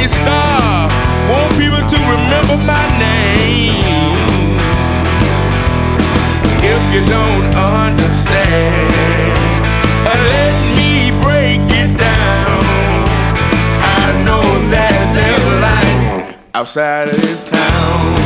lucky star. Want people to remember my name. If you don't understand, let me break it down. I know that there's outside of this town.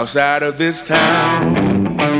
outside of this town.